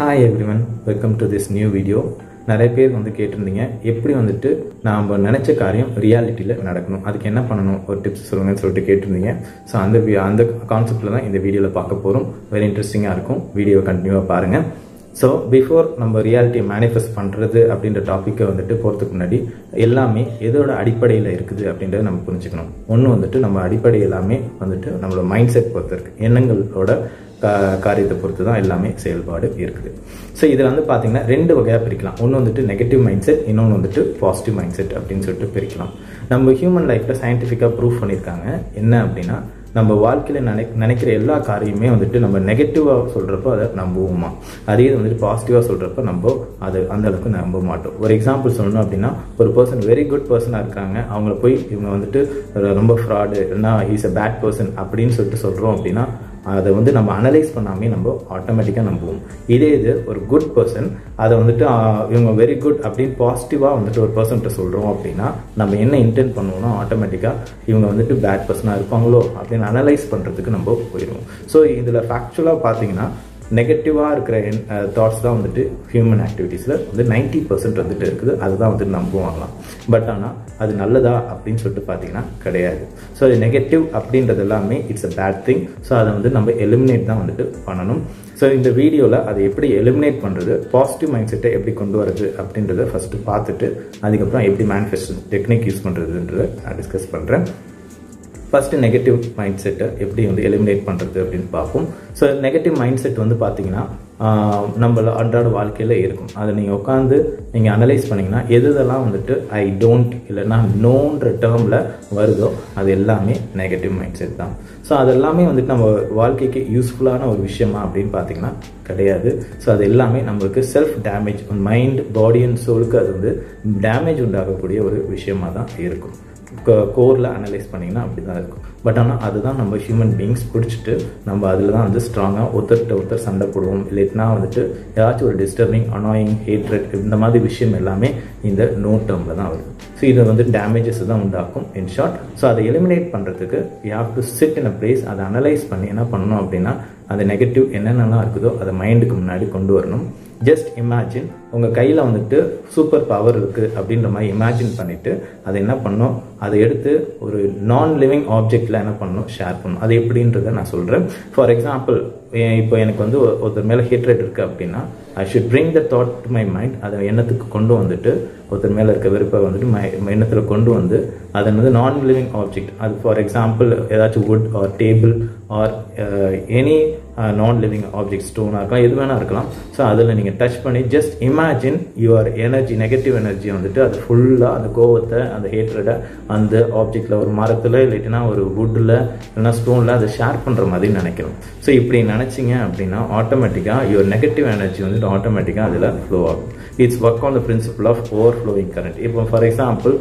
Hi everyone welcome to this new video நிறைய பேர் வந்து கேட்டிருந்தீங்க எப்படி வந்துட்டு நாம் நினச்ச காரியம் ரியாலிட்டியில் நடக்கணும்? அதுக்கு என்ன பண்ணணும்? ஒரு டிப்ஸ் சொல்லுங்கன்னு சொல்லிட்டு கேட்டிருந்தீங்க. ஸோ அந்த அந்த கான்செப்டில் தான் இந்த வீடியோவில் பார்க்க போகிறோம் வெரி இன்ட்ரெஸ்டிங்காக இருக்கும். வீடியோ கண்டினியூவாக பாருங்கள் ஸோ பிஃபோர் நம்ம ரியாலிட்டியை மேனிஃபெஸ்ட் பண்ணுறது அப்படின்ற டாப்பிக்கை வந்துட்டு போகிறதுக்கு முன்னாடி எல்லாமே எதோட அடிப்படையில் இருக்குது அப்படின்றத நம்ம புரிஞ்சுக்கணும். ஒன்று வந்துட்டு நம்ம அடிப்படை எல்லாமே வந்துட்டு நம்மளோட மைண்ட் செட் பொறுத்து இருக்குது எண்ணங்களோட கா- காரியத்தை பொறுத்து தான் எல்லாமே செயல்பாடு இருக்குது. ஸோ இதில் வந்து பார்த்தீங்கன்னா ரெண்டு வகையாக பிரிக்கலாம். ஒன்று வந்துட்டு நெகட்டிவ் மைண்ட் செட் இன்னொன்று வந்துட்டு பாசிட்டிவ் மைண்ட் செட் அப்படின்னு சொல்லிட்டு பிரிக்கலாம். நம்ம ஹியூமன் லைஃப்பில் சயின்டிஃபிக்காக ப்ரூவ் பண்ணியிருக்காங்க. என்ன அப்படின்னா நம்ம வாழ்க்கையில் நினை நினைக்கிற எல்லா காரியமே வந்துட்டு நம்ம நெகட்டிவாக சொல்கிறப்போ அதை நம்புவோமா? அதே வந்துட்டு பாசிட்டிவாக சொல்கிறப்ப நம்ம அது அந்த அளவுக்கு நம்ப மாட்டோம். ஒரு எக்ஸாம்பிள் சொல்லணும் அப்படின்னா ஒரு பர்சன் வெரி குட் பர்சனாக இருக்காங்க. அவங்கள போய் இவங்க வந்துட்டு ரொம்ப ஃப்ராடு இல்லைன்னா இஸ் அ பேட் பர்சன் அப்படின்னு சொல்லிட்டு சொல்கிறோம் அப்படின்னா அதை வந்து நம்ம அனலைஸ் பண்ணாமே நம்ம ஆட்டோமேட்டிக்காக நம்புவோம். இதே இது ஒரு குட் பர்சன் அதை வந்துட்டு இவங்க வெரி குட் அப்படின்னு பாசிட்டிவாக வந்துட்டு ஒரு பர்சன்ட்ட சொல்கிறோம் அப்படின்னா நம்ம என்ன இன்டென்ட் பண்ணுவோம்னா ஆட்டோமேட்டிக்காக இவங்க வந்துட்டு பேட் பர்சனாக இருப்பாங்களோ அப்படின்னு அனலைஸ் பண்ணுறதுக்கு நம்ம போயிடுவோம். ஸோ இதில் ஃபேக்சுவலாக பார்த்தீங்கன்னா நெகட்டிவாக இருக்கிற தாட்ஸ் தான் வந்துட்டு ஹியூமன் ஆக்டிவிட்டீஸில் வந்து நைன்ட்டி பர்சன்ட் வந்துட்டு இருக்குது. அதுதான் வந்துட்டு நம்புவாங்களாம் பட் ஆனால் அது நல்லதா அப்படின்னு சொல்லிட்டு பார்த்தீங்கன்னா கிடையாது. ஸோ அது நெகட்டிவ் அப்படின்றது எல்லாமே it's a bad thing so அதை வந்து நம்ம எலிமினேட் தான் வந்துட்டு பண்ணணும். ஸோ இந்த வீடியோவில் அதை எப்படி எலிமினேட் பண்ணுறது பாசிட்டிவ் மைண்ட் செட்டை எப்படி கொண்டு வரது அப்படின்றத ஃபஸ்ட்டு பார்த்துட்டு அதுக்கப்புறம் எப்படி மேனிஃபெஸ்ட் டெக்னிக் யூஸ் பண்ணுறதுன்றதை நான் டிஸ்கஸ் பண்ணுறேன் ஃபஸ்ட்டு நெகட்டிவ் மைண்ட் செட்டை எப்படி வந்து எலிமினேட் பண்ணுறது அப்படின்னு பார்ப்போம். ஸோ நெகட்டிவ் மைண்ட் செட் வந்து பார்த்தீங்கன்னா நம்மள அன்றாட வாழ்க்கையில் இருக்கும். அதை நீங்கள் உட்காந்து நீங்கள் அனலைஸ் பண்ணிங்கன்னா எது எதெல்லாம் வந்துட்டு ஐ டோன்ட் இல்லைன்னா நோன்ற டேர்மில் வருதோ அது எல்லாமே நெகட்டிவ் மைண்ட் செட் தான். ஸோ அது எல்லாமே வந்துட்டு நம்ம வாழ்க்கைக்கு யூஸ்ஃபுல்லான ஒரு விஷயமா அப்படின்னு பார்த்தீங்கன்னா கிடையாது. ஸோ அது எல்லாமே நம்மளுக்கு self damage mind body and சோலுக்கு அது வந்து டேமேஜ் உண்டாகக்கூடிய ஒரு விஷயமாக தான் இருக்கும். கோரில் அனலைஸ் பண்ணிங்கன்னா அப்படி தான் இருக்கும். பட் ஆனால் அதுதான் நம்ம ஹியூமன் பீயிங்ஸ் பிடிச்சிட்டு நம்ம அதில் தான் வந்து ஸ்ட்ராங்காக ஒருத்தர்கிட்ட ஒருத்தர் சண்டை போடுவோம். இல்லைன்னா வந்துட்டு ஏதாச்சும் ஒரு டிஸ்டர்பிங் அனாயிங் ஹேட்ரட் இந்த மாதிரி விஷயம் எல்லாமே இந்த நோ டேர்மில் தான் வருது ஸோ இது வந்து டேமேஜஸ் தான் உண்டாக்கும் இன் ஷார்ட் ஸோ அதை எலிமினேட் பண்ணுறதுக்கு you have to sit in a place அதை அனலைஸ் பண்ணி என்ன பண்ணணும் அப்படின்னா அந்த நெகட்டிவ் என்னென்னலாம் இருக்குதோ அதை மைண்டுக்கு முன்னாடி கொண்டு வரணும். ஜஸ்ட் இமேஜின் உங்கள் கையில் வந்துட்டு சூப்பர் பவர் இருக்குது அப்படின்ற மாதிரி இமேஜின் பண்ணிவிட்டு அதை என்ன பண்ணும்? அதை எடுத்து ஒரு நான் லிவிங் ஆப்ஜெக்டில் என்ன பண்ணணும் ஷேர் பண்ணணும் அது எப்படின்றத நான் சொல்கிறேன் ஃபார் எக்ஸாம்பிள் இப்போ எனக்கு வந்து ஒருத்தர் மேலே ஹேட்ரேட் இருக்குது அப்படின்னா I should bring the thought to my mind அதை எண்ணத்துக்கு கொண்டு வந்துட்டு ஒருத்தர் மேலே இருக்க வெறுப்பை வந்துட்டு மை எண்ணத்தில் கொண்டு வந்து அதை வந்து நான் லிவிங் ஆப்ஜெக்ட் அது ஃபார் எக்ஸாம்பிள் ஏதாச்சும் wood or table or any non living object ஸ்டோனாக இருக்கலாம் எது வேணா இருக்கலாம். ஸோ அதில் நீங்கள் டச் பண்ணி just imagine your energy negative energy வந்துட்டு அது ஃபுல்லாக அந்த கோவத்தை அந்த ஹேட்ரடை அந்த ஆப்ஜெக்டில் ஒரு மரத்தில் இல்லாட்டினா ஒரு வுட்டில் இல்லைன்னா ஸ்டோனில் அதை ஷேர் பண்ணுற மாதிரி நினைக்கிறோம் ஸோ இப்படி நினச்சிங்க அப்படின்னா ஆட்டோமேட்டிக்காக யுவர் நெகட்டிவ் எனர்ஜி வந்துட்டு ஆட்டோமேட்டிக்காக அதில் ஃப்ளோ ஆகும். It's work on the principle of overflowing current இப்போ ஃபார் எக்ஸாம்பிள்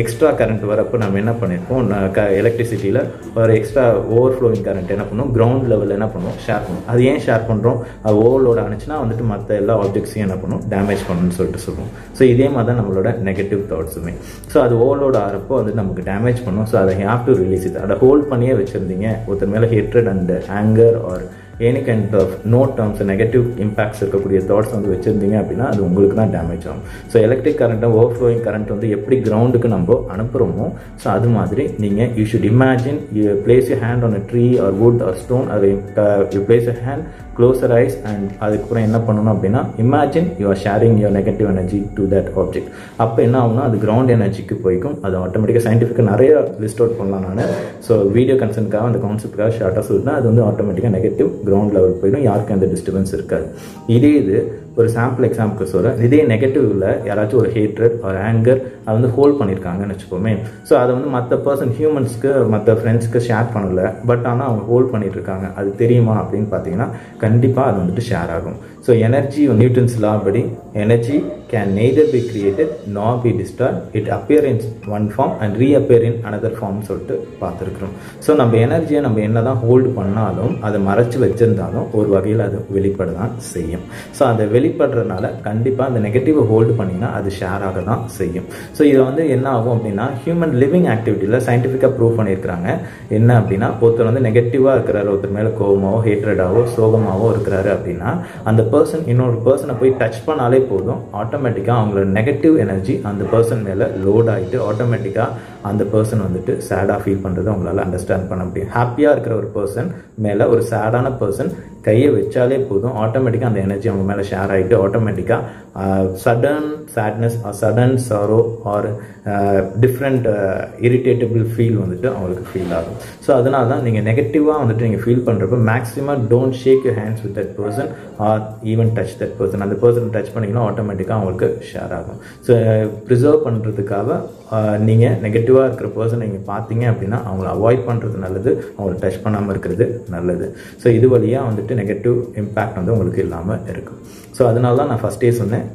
எக்ஸ்ட்ரா கரண்ட் வரப்போ நம்ம என்ன பண்ணியிருக்கோம் க எலக்ட்ரிசிட்டியில் ஒரு எக்ஸ்ட்ரா ஓவர் ஃப்ளோயிங் கரண்ட் என்ன பண்ணுவோம்? கிரவுண்ட் லெவலில் என்ன பண்ணுவோம்? ஷேர் பண்ணுவோம். அது ஏன் ஷேர் பண்ணுறோம் அது ஓவர்லோட் ஆனிச்சுன்னா வந்துட்டு மற்ற எல்லா ஆப்ஜெக்ட்ஸையும் என்ன பண்ணும் டேமேஜ் பண்ணணும்னு சொல்லிட்டு சொல்லுவோம். ஸோ இதே மாதிரி தான் நம்மளோட நெகட்டிவ் தாட்ஸுமே ஸோ அது ஓவர்லோட் ஆகிறப்போ வந்து நமக்கு டேமேஜ் பண்ணும். ஸோ அதை ஹேவ் டு ரிலீஸ் இது அதை ஹோல்ட் பண்ணியே வச்சுருந்தீங்க. ஒருத்தர் மேலே hatred and anger or any kind of no terms negative impacts இருக்கக்கூடிய தாட்ஸ் வந்து வச்சுருந்தீங்க அப்படின்னா அது உங்களுக்கு தான் டேமேஜ் ஆகும். ஸோ எலக்ட்ரிக் கரண்ட்டை ஓவர் ஃப்ளோயிங் கரண்ட் வந்து எப்படி கிரவுண்டுக்கு நம்ம அனுப்புகிறோமோ ஸோ அது மாதிரி நீங்கள் you should imagine you place you hand on a tree or wood or stone அது you place you hand closer eyes and அதுக்கப்புறம் என்ன பண்ணணும் அப்படின்னா imagine you are sharing your negative energy to that object அப்போ என்ன ஆகும்னா அது ground எனர்ஜிக்கு போய்க்கும். அது ஆட்டோமேட்டிக்காக சயின்டிஃபிக்காக நிறைய லிஸ்ட் அவுட் பண்ணலாம் நான். ஸோ வீடியோ கன்சென்ட்காக அந்த கான்செப்ட்காக ஷார்ட்டாக சொல்லிட்டு அது வந்து ஆட்டோமேட்டிக்காக நெகட்டிவ் கிரவுண்ட் லெவல் போயிடும். யாருக்கும் அந்த டிஸ்டர்பன்ஸ் இருக்காது. இதே இது ஒரு சாம்பிள் எக்ஸாம்பிள் சொல்கிறேன் இதே நெகட்டிவ்ல யாராச்சும் ஒரு ஹேட்ரட் ஒரு ஆங்கர் அதை வந்து ஹோல்ட் பண்ணியிருக்காங்கன்னு வச்சுக்கோமே. ஸோ அதை வந்து மற்ற பர்சன் ஹியூமன்ஸ்க்கு மற்ற ஃப்ரெண்ட்ஸ்க்கு ஷேர் பண்ணல. பட் ஆனால் அவங்க ஹோல்ட் பண்ணிட்டு இருக்காங்க அது தெரியுமா அப்படின்னு பார்த்தீங்கன்னா கண்டிப்பாக அது வந்துட்டு ஷேர் ஆகும். ஸோ எனர்ஜி நியூட்டன்ஸ் லா படி energy can neither be created nor be destroyed it appear in one form and reappear in another form சொல்லிட்டு பார்த்துருக்குறோம். ஸோ நம்ம எனர்ஜியை நம்ம என்ன தான் ஹோல்டு பண்ணாலும் அதை மறைச்சி வச்சிருந்தாலும் ஒரு வகையில் அது வெளிப்பட தான் செய்யும் ஸோ அதை வெளிப்படுறதுனால கண்டிப்பாக அந்த நெகட்டிவை ஹோல்டு பண்ணிங்கன்னா அது ஷேர் ஆக தான் செய்யும். ஸோ இதை வந்து என்ன ஆகும் அப்படின்னா ஹியூமன் லிவிங் ஆக்டிவிட்டியில் சயின்டிஃபிக்காக ப்ரூவ் பண்ணியிருக்கிறாங்க. என்ன அப்படின்னா ஒருத்தர் வந்து நெகட்டிவாக இருக்கிறாரு ஒருத்தர் மேலே கோபமாவோ ஹேட்ரடாவோ சோகமாவோ இருக்கிறாரு அப்படின்னா அந்த பர்சன் இன்னொரு பர்சனை போய் டச் பண்ணாலே போதும். ஆட்டோமேட்டிக்காக அவங்களோட நெகட்டிவ் எனர்ஜி அந்த பர்சன் மேலே லோட் ஆகிட்டு ஆட்டோமேட்டிக்காக அந்த பர்சன் வந்துட்டு சேடாக ஃபீல் பண்ணுறது அவங்களால அண்டர்ஸ்டாண்ட் பண்ண முடியும். ஹாப்பியாக இருக்கிற ஒரு பர்சன் மேலே ஒரு சேடான பர்சன் கையை வச்சாலே போதும். ஆட்டோமேட்டிக்காக அந்த எனர்ஜி அவங்க மேலே ஷேர் ஆகிட்டு ஆட்டோமேட்டிக்காக sudden sadness sudden sorrow or different irritable feel வந்துட்டு அவங்களுக்கு ஃபீல் ஆகும். ஸோ அதனால தான் நீங்கள் நெகட்டிவாக வந்துட்டு நீங்கள் ஃபீல் பண்ணுறப்ப maximum don't shake you hands with that person or even touch that person அந்த பர்சன் டச் பண்ணிங்கன்னா ஆட்டோமேட்டிக்காக அவங்களுக்கு ஷேர் ஆகும். ஸோ ப்ரிசர்வ் பண்ணுறதுக்காக நீங்கள் நெகட்டிவாக இருக்கிற பர்சன் நீங்கள் பார்த்தீங்க அப்படின்னா அவங்கள அவாய்ட் பண்ணுறது நல்லது அவங்கள டச் பண்ணாமல் இருக்கிறது நல்லது. ஸோ இது வழியாக வந்துட்டு நெகட்டிவ் இம்பேக்ட் வந்து உங்களுக்கு இல்லாமல் இருக்கும். ஸோ அதனால தான் நான் ஃபஸ்ட்டே சொன்னேன்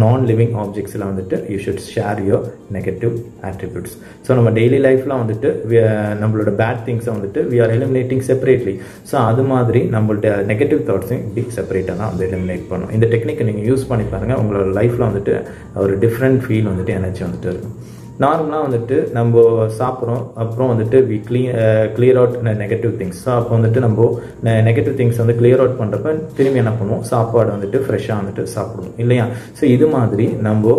நான் லிவிங் ஆப்ஜெக்ட்ஸில் வந்துட்டு you should share your negative attributes so நம்ம டெய்லி லைஃப்பில் வந்துட்டு நம்மளோட பேட் திங்ஸை வந்துட்டு we are eliminating separately so அது மாதிரி நம்மள்ட்ட நெகட்டிவ் தாட்ஸையும் இப்படி செப்பரேட்டாக தான் வந்து எலிமினேட் பண்ணும். இந்த டெக்னிக்கை நீங்கள் யூஸ் பண்ணி பாருங்கள் உங்களோட லைஃப்பில் வந்துட்டு ஒரு டிஃப்ரெண்ட் ஃபீல் வந்துட்டு எனர்ஜி வந்துட்டு இருக்கும். நார்மலாக வந்துட்டு நம்ம சாப்பிட்றோம். அப்புறம் வந்துட்டு we clean clear out negative things so அப்போ வந்துட்டு நம்ம uh, நெகட்டிவ் திங்ஸ் வந்து கிளியர் அவுட் பண்ணுறப்ப திரும்பி என்ன பண்ணுவோம்? சாப்பாடு வந்துட்டு ஃப்ரெஷ்ஷாக வந்துட்டு சாப்பிடுவோம். இல்லையா? ஸோ இது மாதிரி நம்ம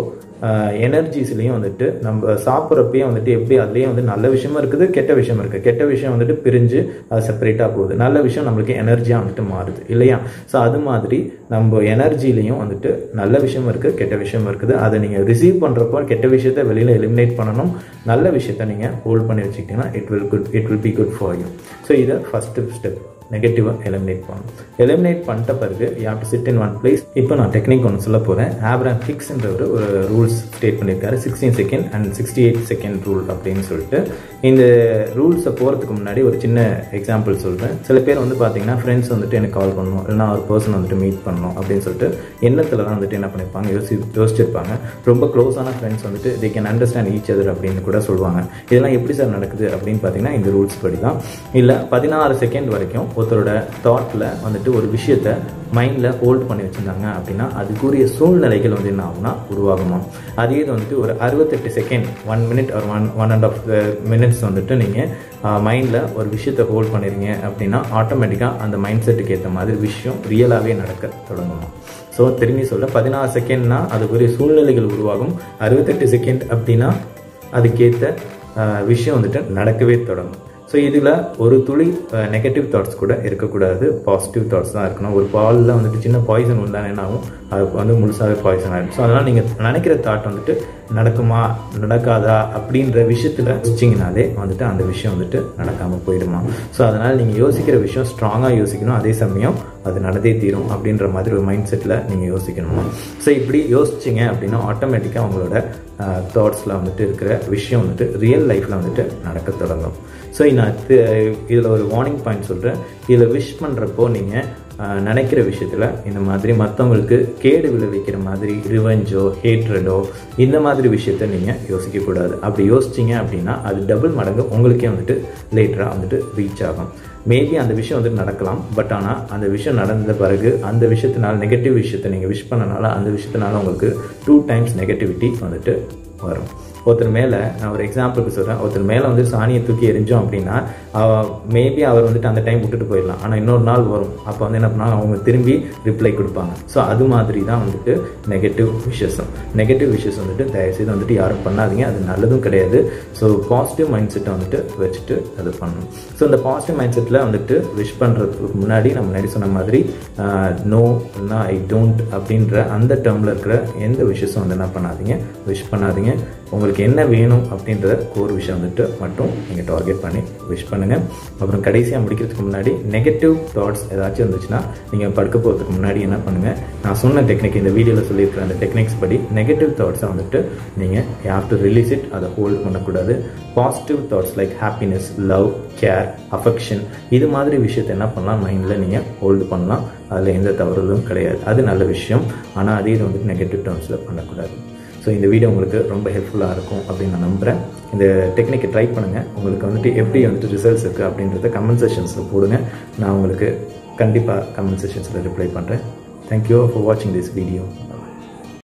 எனர்ஜிஸ்லேயும் வந்துட்டு நம்ம சாப்பிட்றப்பயே வந்துட்டு எப்படி அதுலேயும் வந்து நல்ல விஷயமும் இருக்குது கெட்ட விஷயம் இருக்குது கெட்ட விஷயம் வந்துட்டு பிரிஞ்சு அது செப்பரேட்டாக போகுது. நல்ல விஷயம் நம்மளுக்கு எனர்ஜியாக வந்துட்டு மாறுது இல்லையா? ஸோ அது மாதிரி நம்ம எனர்ஜிலையும் வந்துட்டு நல்ல விஷயம் இருக்குது கெட்ட விஷயம் இருக்குது. அதை நீங்கள் ரிசீவ் பண்ணுறப்போ கெட்ட விஷயத்த வெளியில் எலிமினேட் பண்ணணும். நல்ல விஷயத்த நீங்கள் ஹோல்ட் பண்ணி வச்சுக்கிட்டீங்கன்னா it will good it will be good for you so இதை ஃபஸ்ட்டு ஸ்டெப் நெகட்டிவாக எலிமினேட் பண்ணணும். எலிமினேட் பண்ணிட்ட பிறகு you have to sit in one place இப்போ நான் டெக்னிக் ஒன்று சொல்ல போகிறேன் ஆப்ராம் ஹிக்ஸ்ன்ற ஒரு ஒரு ரூல்ஸ் ஸ்டேட் பண்ணியிருக்காரு. Sixteen second and sixty eight second rule அப்படின்னு சொல்லிட்டு. இந்த ரூல்ஸை போகிறதுக்கு முன்னாடி ஒரு சின்ன எக்ஸாம்பிள் சொல்கிறேன் சில பேர் வந்து பார்த்தீங்கன்னா ஃப்ரெண்ட்ஸ் வந்துட்டு எனக்கு கால் பண்ணணும். இல்லைனா ஒரு பர்சன் வந்துட்டு மீட் பண்ணணும் அப்படின்னு சொல்லிட்டு எண்ணத்தில் தான் வந்துட்டு என்ன பண்ணியிருப்பாங்க? யோசி யோசிச்சிருப்பாங்க. ரொம்ப க்ளோஸான ஃப்ரெண்ட்ஸ் வந்துட்டு they can understand each other அப்படின்னு கூட சொல்லுவாங்க. இதெல்லாம் எப்படி சார் நடக்குது அப்படின்னு பார்த்தீங்கன்னா இந்த ரூல்ஸ் படி தான் இல்லை பதினாறு செகண்ட் வரைக்கும் ஒருத்தரோட தாட்டில் வந்துட்டு ஒரு விஷயத்த மைண்டில் ஹோல்ட் பண்ணி வச்சுருந்தாங்க அப்படின்னா அதுக்குரிய சூழ்நிலைகள் வந்து என்ன ஆகும்னா உருவாகுமா? அதே இது வந்துட்டு ஒரு அறுபத்தெட்டு செகண்ட் ஒன் மினிட் ஒரு one one and half minutes வந்துட்டு நீங்கள் மைண்டில் ஒரு விஷயத்தை ஹோல்ட் பண்ணிடுங்க அப்படின்னா ஆட்டோமேட்டிக்காக அந்த மைண்ட் செட்டுக்கு ஏற்ற மாதிரி விஷயம் ரியலாகவே நடக்க தொடங்குமா? ஸோ திரும்பி சொல்ல பதினாறு செகண்ட்னா அதுக்குரிய சூழ்நிலைகள் உருவாகும். அறுபத்தெட்டு செகண்ட் அப்படின்னா அதுக்கேற்ற விஷயம் வந்துட்டு நடக்கவே தொடங்கும். ஸோ இதில் ஒரு துளி நெகட்டிவ் தாட்ஸ் கூட இருக்கக்கூடாது. பாசிட்டிவ் தாட்ஸ் தான் இருக்கணும். ஒரு பாலில் வந்துட்டு சின்ன பாய்சன் வந்தால் என்ன ஆகும் அது வந்து முழுசாகவே பாய்சன் ஆகிடும் ஸோ அதனால் நீங்கள் நினைக்கிற தாட் வந்துட்டு நடக்குமா நடக்காதா அப்படின்ற விஷயத்தில் வச்சிங்கனாலே வந்துட்டு அந்த விஷயம் வந்துட்டு நடக்காமல் போயிடுமா. ஸோ அதனால் நீங்கள் யோசிக்கிற விஷயம் ஸ்ட்ராங்காக யோசிக்கணும். அதே சமயம் அது நடந்தே தீரும் அப்படின்ற மாதிரி ஒரு மைண்ட் செட்டில் நீங்கள் யோசிக்கணுமா. ஸோ இப்படி யோசிச்சிங்க அப்படின்னா ஆட்டோமேட்டிக்காக உங்களோட தாட்ஸில் வந்துட்டு இருக்கிற விஷயம் வந்துட்டு ரியல் லைஃப்பில் வந்துட்டு நடக்க தொடங்கும். ஸோ நான் இதில் ஒரு வார்னிங் பாயிண்ட் சொல்கிறேன் இதில் விஷ் பண்ணுறப்போ நீங்கள் நினைக்கிற விஷயத்தில் இந்த மாதிரி மற்றவங்களுக்கு கேடு விளைவிக்கிற மாதிரி ரிவெஞ்சோ ஹேட்ரடோ இந்த மாதிரி விஷயத்த நீங்கள் யோசிக்கக்கூடாது அப்படி யோசிச்சிங்க அப்படின்னா அது டபுள் மடங்கு உங்களுக்கே வந்துட்டு லேட்டராக வந்துட்டு ரீச் ஆகும். மேபி அந்த விஷயம் வந்துட்டு நடக்கலாம் பட் ஆனால் அந்த விஷயம் நடந்த பிறகு அந்த விஷயத்தினால நெகட்டிவ் விஷயத்தை நீங்கள் விஷ் பண்ணனால அந்த விஷயத்தினால உங்களுக்கு டூ டைம்ஸ் நெகட்டிவிட்டி வந்துட்டு வரும். ஒருத்தர் மேலே நான் ஒரு எக்ஸாம்பிளுக்கு சொல்கிறேன் ஒருத்தர் மேலே வந்து சாணியை தூக்கி எரிஞ்சோம் அப்படின்னா மேபி அவர் வந்துட்டு அந்த டைம் விட்டுட்டு போயிடலாம். ஆனால் இன்னொரு நாள் வரும். அப்போ வந்து என்ன பண்ணால் அவங்க திரும்பி ரிப்ளை கொடுப்பாங்க. ஸோ அது மாதிரி தான் வந்துட்டு நெகட்டிவ் விஷஸும் நெகட்டிவ் விஷஸ் வந்துட்டு தயவுசெய்து வந்துட்டு யாரும் பண்ணாதீங்க. அது நல்லதும் கிடையாது. ஸோ பாசிட்டிவ் மைண்ட் செட்டை வந்துட்டு வச்சுட்டு அது பண்ணணும். ஸோ இந்த பாசிட்டிவ் மைண்ட் செட்டில் வந்துட்டு விஷ் பண்ணுறதுக்கு முன்னாடி நம்ம முன்னாடி சொன்ன மாதிரி நோ ஐ டோன்ட் அப்படின்ற அந்த டேர்மில் இருக்கிற எந்த விஷஸும் வந்து என்ன பண்ணாதீங்க? விஷ் பண்ணாதீங்க. உங்களுக்கு உங்களுக்கு என்ன வேணும் அப்படின்ற ஒரு விஷயம் வந்துட்டு மட்டும் நீங்கள் டார்கெட் பண்ணி விஷ் பண்ணுங்கள் அப்புறம் கடைசியாக முடிக்கிறதுக்கு முன்னாடி நெகட்டிவ் தாட்ஸ் ஏதாச்சும் இருந்துச்சுன்னா நீங்கள் படுக்க போகிறதுக்கு முன்னாடி என்ன பண்ணுங்கள் நான் சொன்ன டெக்னிக் இந்த வீடியோவில் சொல்லியிருக்கிற அந்த டெக்னிக்ஸ் படி நெகட்டிவ் தாட்ஸை வந்துட்டு நீங்கள் ஹேவ் டு ரிலீஸ் இட் அதை ஹோல்ட் பண்ணக்கூடாது. Positive thoughts like happiness love care affection இது மாதிரி விஷயத்தை என்ன பண்ணலாம்? மைண்டில் நீங்கள் ஹோல்டு பண்ணலாம். அதில் எந்த தவறுதலும் கிடையாது. அது நல்ல விஷயம். ஆனால் அதே இது வந்துட்டு நெகட்டிவ் டேர்ம்ஸில் பண்ணக்கூடாது. ஸோ இந்த வீடியோ உங்களுக்கு ரொம்ப ஹெல்ப்ஃபுல்லாக இருக்கும் அப்படின்னு நான் நம்புகிறேன் இந்த டெக்னிக்கை ட்ரை பண்ணுங்கள் உங்களுக்கு வந்துட்டு எப்படி வந்துட்டு ரிசல்ட்ஸ் இருக்குது அப்படின்றத கமெண்ட் செஷன்ஸில் போடுங்க. நான் உங்களுக்கு கண்டிப்பாக கமெண்ட் செஷன்ஸில் ரிப்ளை பண்ணுறேன் தேங்க்யூ ஃபார் வாட்சிங் திஸ் வீடியோ